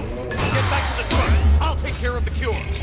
go! Get back to the truck! I'll take care of the cure!